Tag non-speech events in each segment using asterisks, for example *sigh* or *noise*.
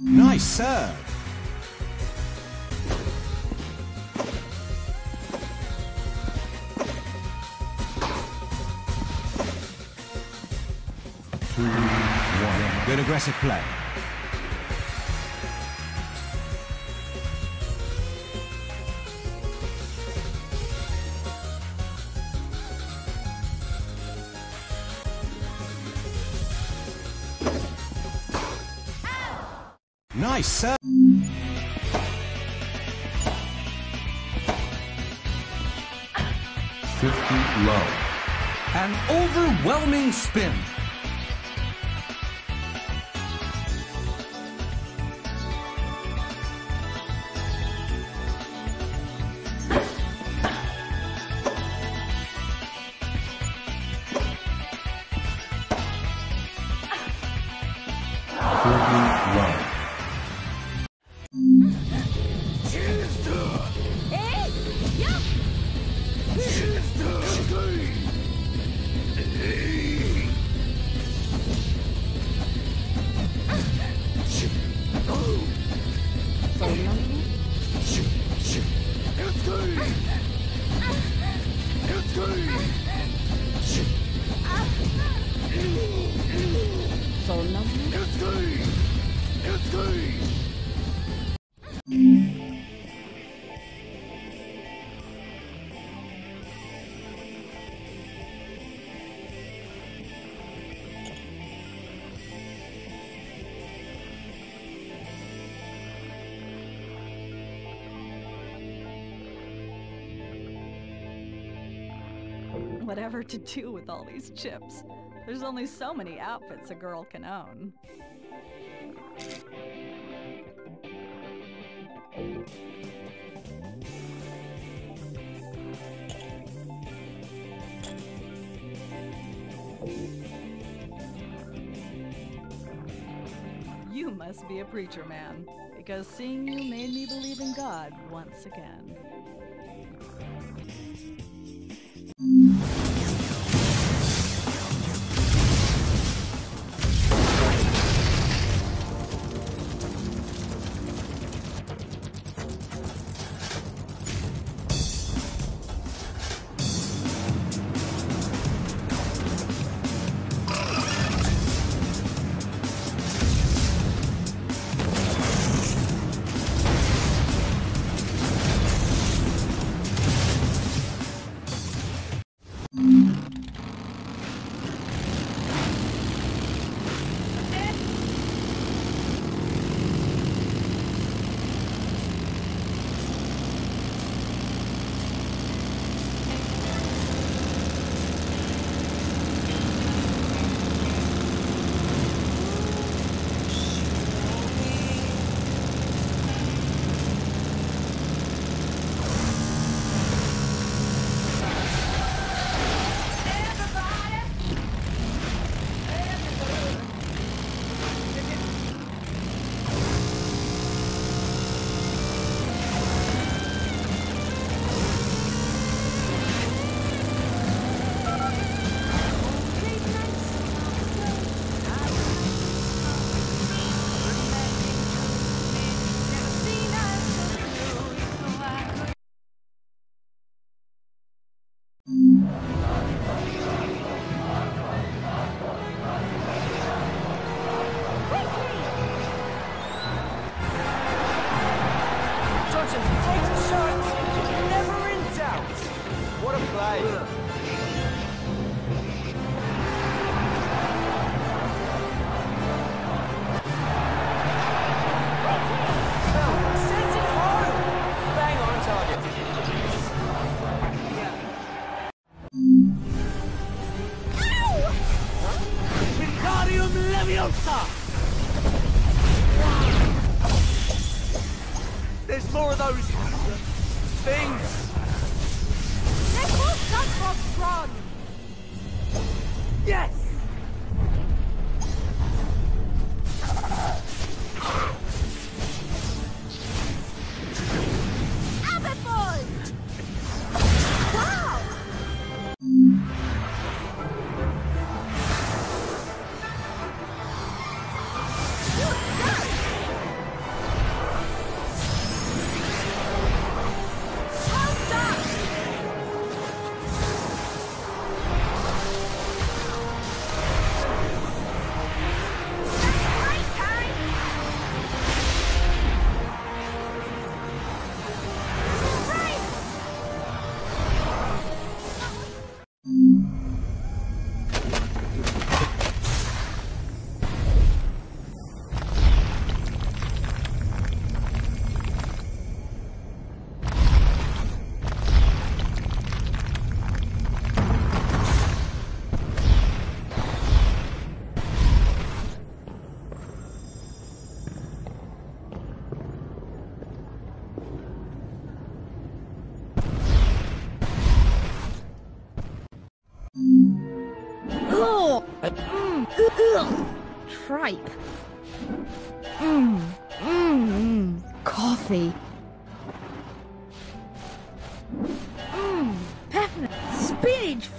Nice serve. One. Hmm, good aggressive play. An overwhelming spin. Whatever to do with all these chips. There's only so many outfits a girl can own. You must be a preacher man, because seeing you made me believe in God once again.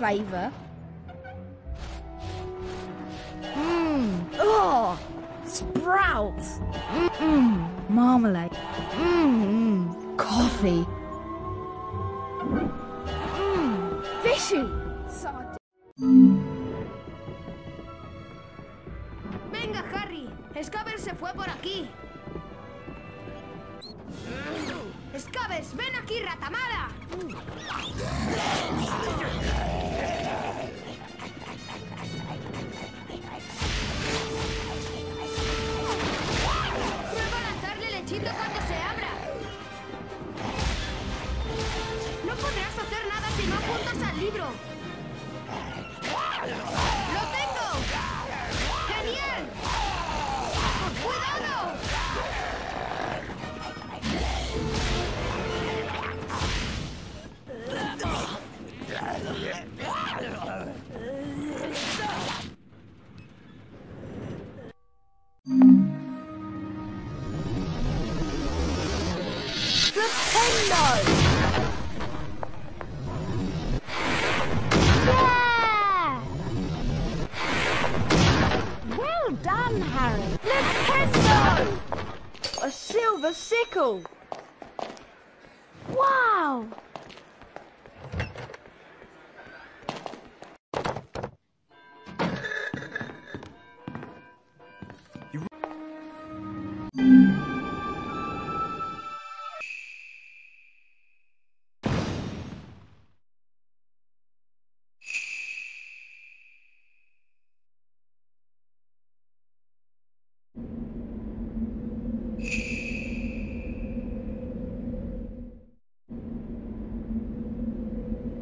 Paiva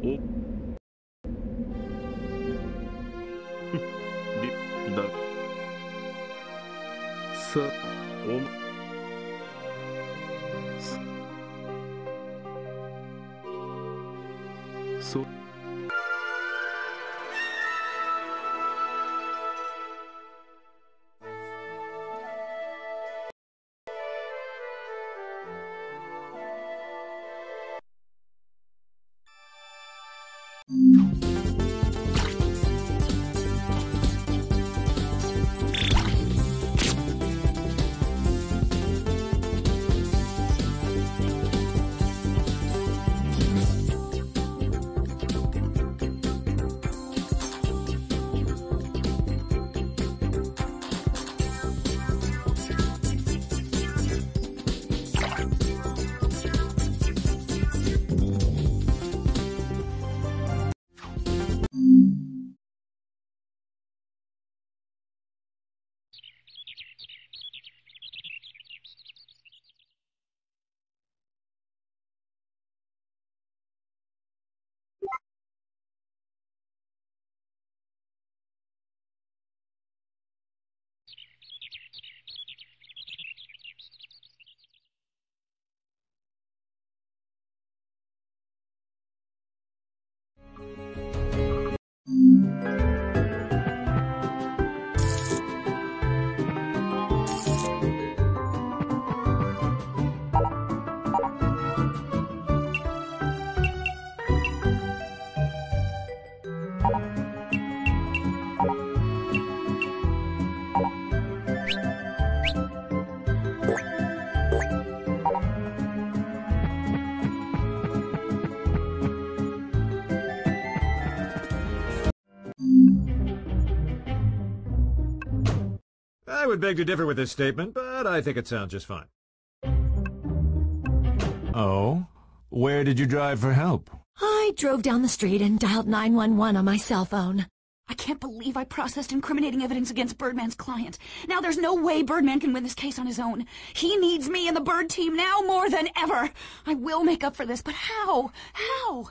おっ。*laughs* だ。さ would beg to differ with this statement, but I think it sounds just fine. Oh? Where did you drive for help? I drove down the street and dialed 911 on my cell phone. I can't believe I processed incriminating evidence against Birdman's client. Now there's no way Birdman can win this case on his own. He needs me and the Bird team now more than ever. I will make up for this, but how? How?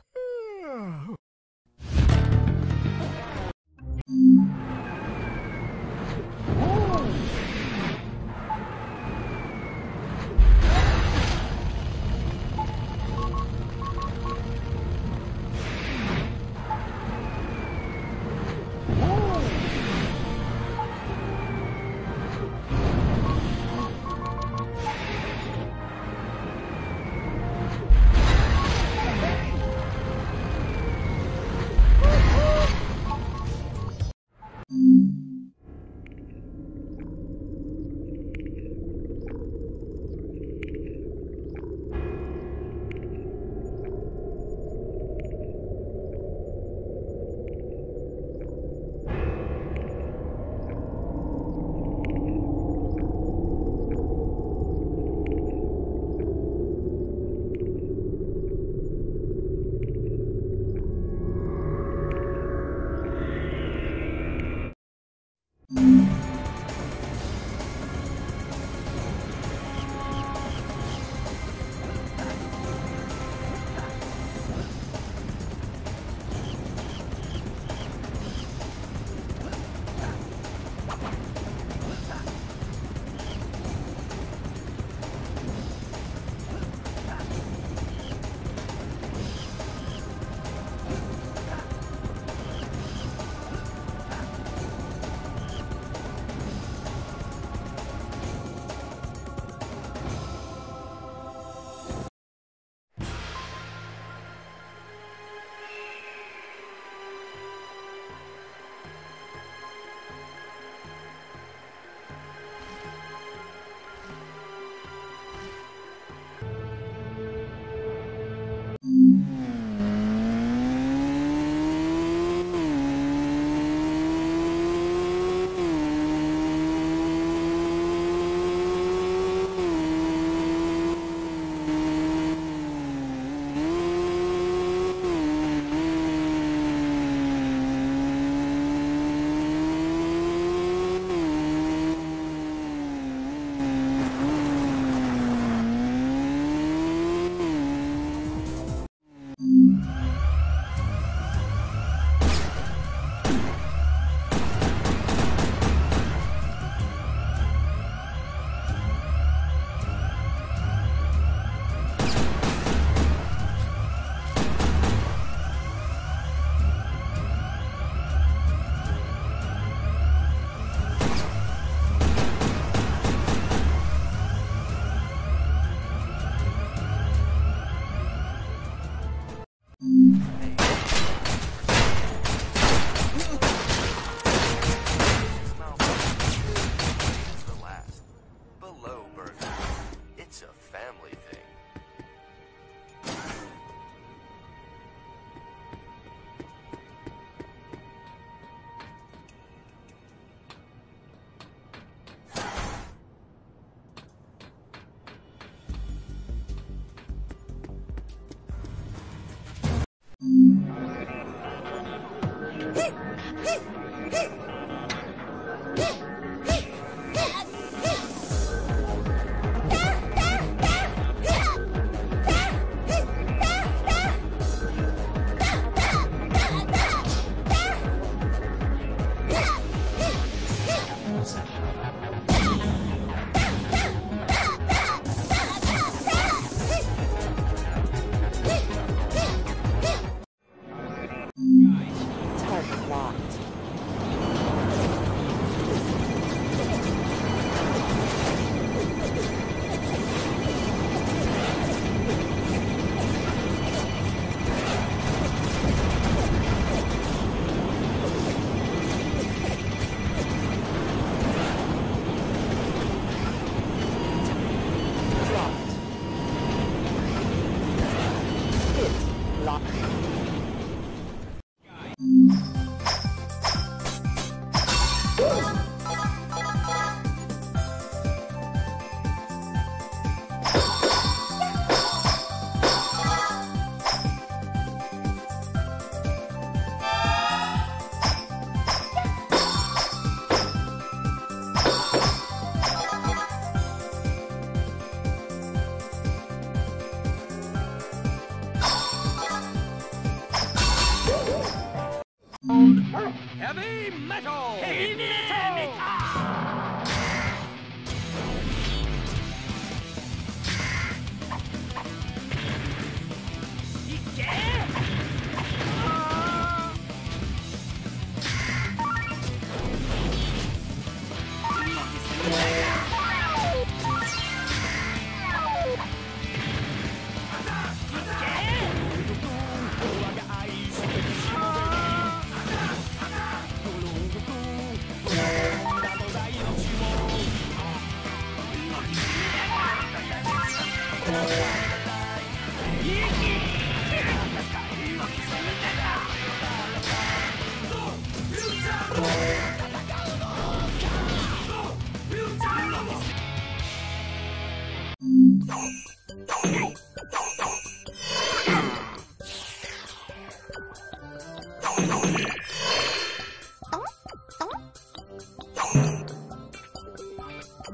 Oh,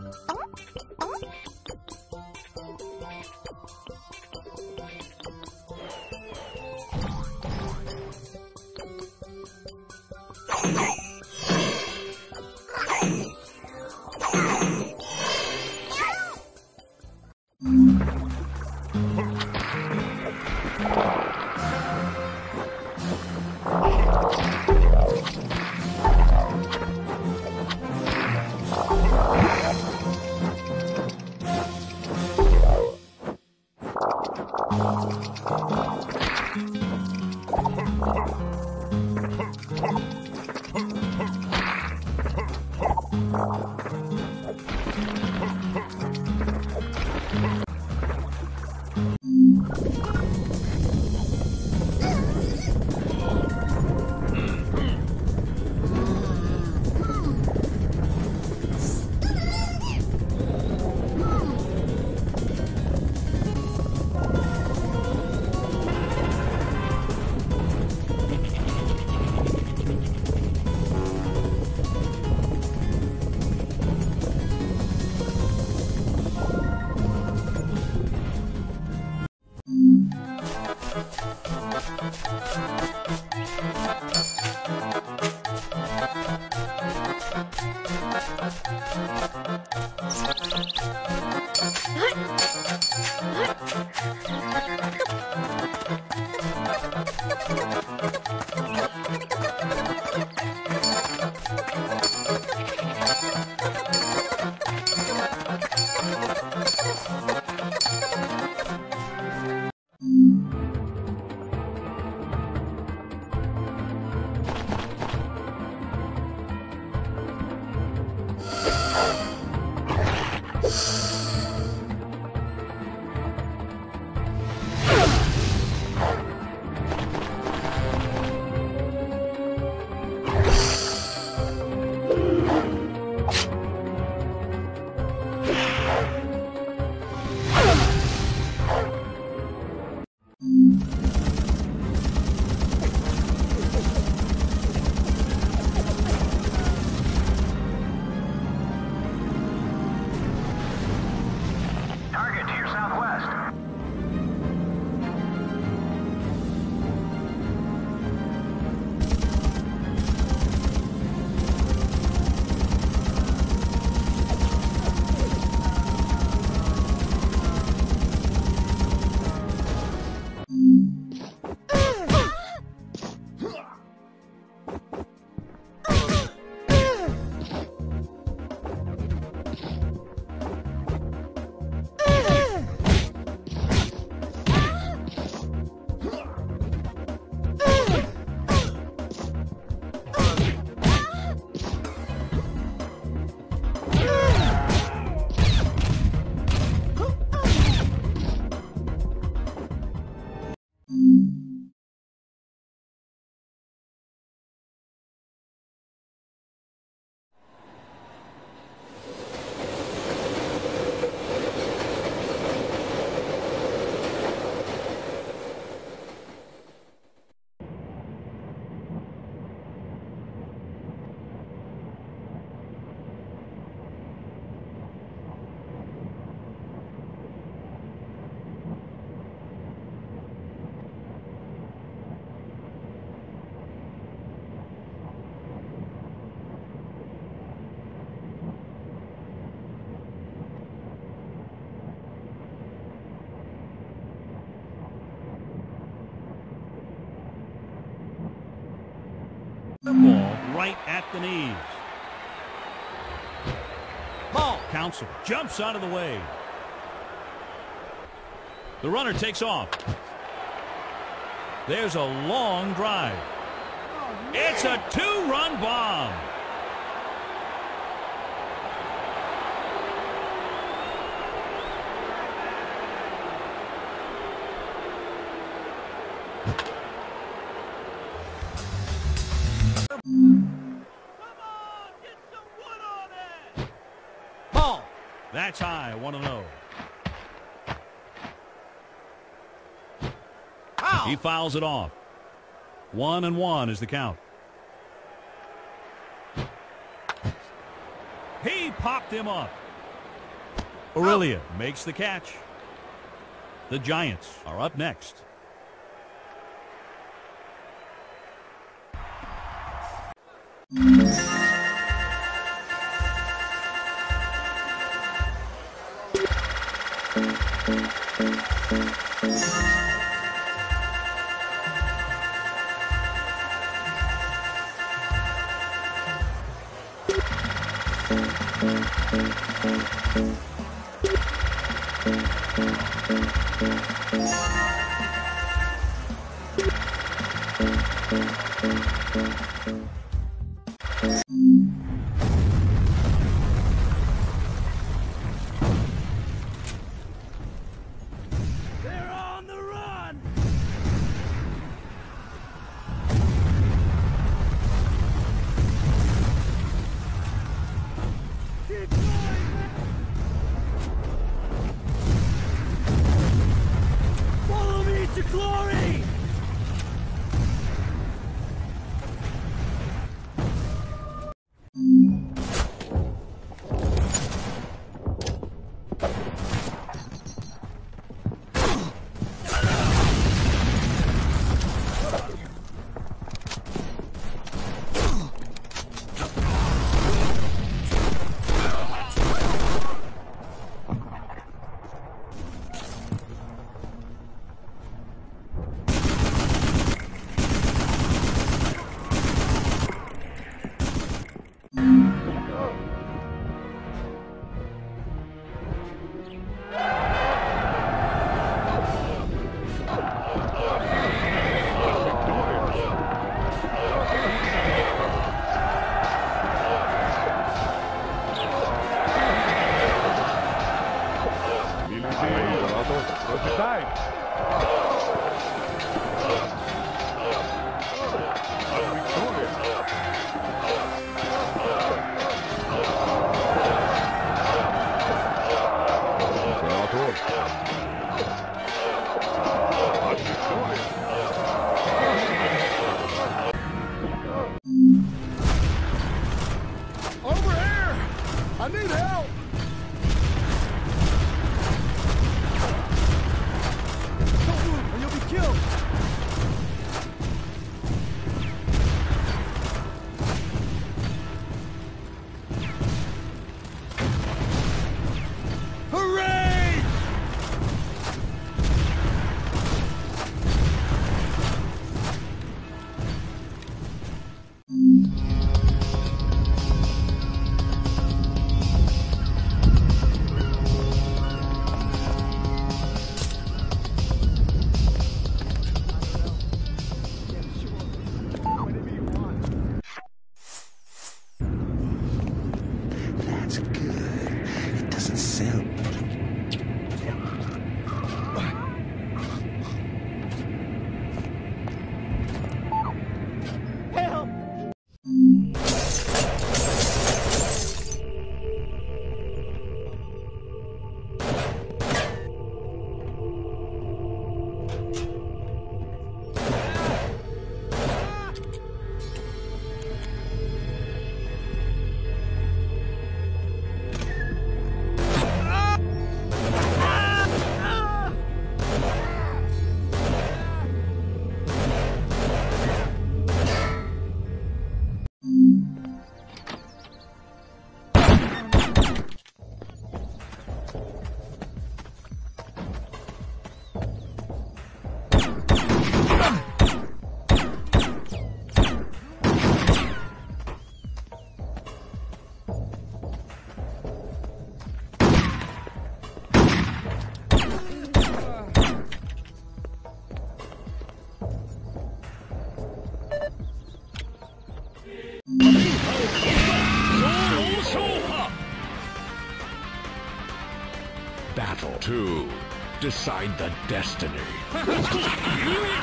no. Right at the knees. Ball. Council jumps out of the way. The runner takes off. There's a long drive. Oh, it's a two-run bomb. That's high, 1 0. He fouls it off. One and one is the count. He popped him up. Aurilia makes the catch. The Giants are up next. Decide the destiny. *laughs*